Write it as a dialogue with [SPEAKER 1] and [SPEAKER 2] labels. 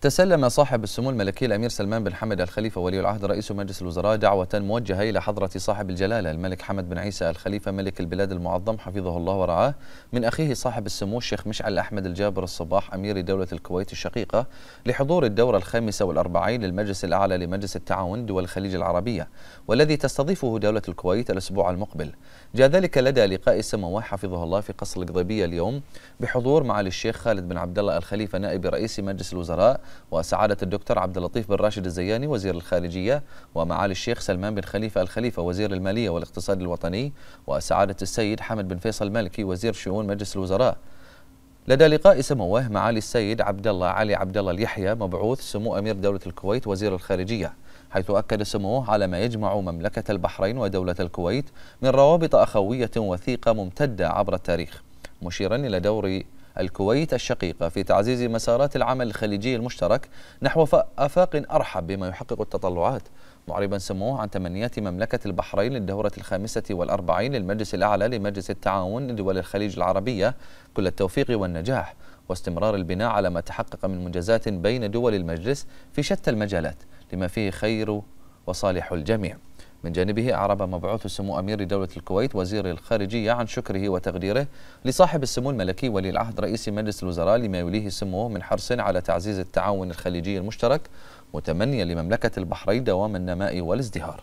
[SPEAKER 1] تسلم صاحب السمو الملكي الأمير سلمان بن حمد الخليفة ولي العهد رئيس مجلس الوزراء دعوة موجهة إلى حضرة صاحب الجلالة الملك حمد بن عيسى الخليفة ملك البلاد المعظم حفظه الله ورعاه من أخيه صاحب السمو الشيخ مشعل أحمد الجابر الصباح أمير دولة الكويت الشقيقة لحضور الدورة الخامسة والأربعين للمجلس الأعلى لمجلس التعاون دول الخليج العربية والذي تستضيفه دولة الكويت الأسبوع المقبل. جاء ذلك لدى لقاء السموه حفظه الله في قصر القضيبية اليوم بحضور معالي الشيخ خالد بن عبد الله الخليفة نائب رئيس مجلس الوزراء وسعادة الدكتور عبد اللطيف بن راشد الزياني وزير الخارجية ومعالي الشيخ سلمان بن خليفة الخليفة وزير المالية والاقتصاد الوطني وسعادة السيد حمد بن فيصل المالكي وزير شؤون مجلس الوزراء. لدى لقاء سموه معالي السيد عبد الله علي عبد الله اليحيى مبعوث سمو أمير دولة الكويت وزير الخارجية حيث أكد سموه على ما يجمع مملكة البحرين ودولة الكويت من روابط أخوية وثيقة ممتدة عبر التاريخ. مشيرا إلى دور الكويت الشقيقة في تعزيز مسارات العمل الخليجي المشترك نحو آفاق أرحب بما يحقق التطلعات. معربا سموه عن تمنيات مملكة البحرين للدورة الخامسة والأربعين للمجلس الأعلى لمجلس التعاون لدول الخليج العربية كل التوفيق والنجاح واستمرار البناء على ما تحقق من منجزات بين دول المجلس في شتى المجالات. لما فيه خير وصالح الجميع. من جانبه أعرب مبعوث سمو أمير دولة الكويت وزير الخارجية عن شكره وتقديره لصاحب السمو الملكي ولي العهد رئيس مجلس الوزراء لما يوليه سموه من حرص على تعزيز التعاون الخليجي المشترك متمنيا لمملكة البحرين دوام النماء والازدهار.